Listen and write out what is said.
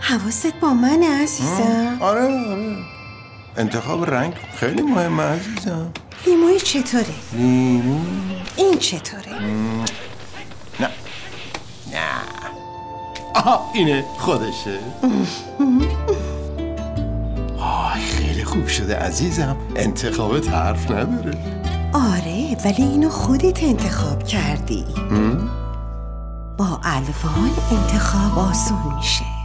حواست با من عزیزم. آره آره. انتخاب رنگ خیلی مهمه عزیزم. لیموی چطوره؟ لیمو. این چطوره؟ نه. نه. آها اینه خودشه. آی خیلی خوب شده عزیزم. انتخابت حرف نداره. آره ولی اینو خودت انتخاب کردی. با الوان انتخاب آسون میشه.